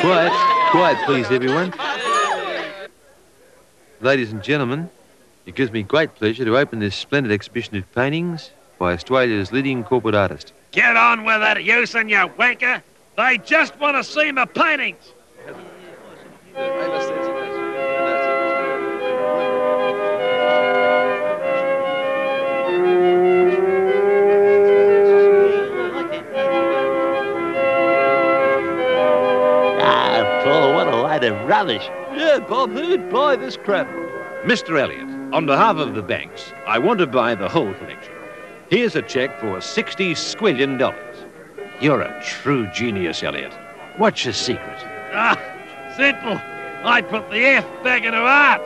Quiet, quiet, please, everyone. Ladies and gentlemen, it gives me great pleasure to open this splendid exhibition of paintings by Australia's leading corporate artist. Get on with it, Hewson, you wanker. They just want to see my paintings. Paul, what a load of rubbish. Yeah, Bob, who'd buy this crap? Mr. Elliott, on behalf of the banks, I want to buy the whole collection. Here's a check for 60 squillion dollars. You're a true genius, Elliott. What's your secret? Ah, simple. I put the F back into art.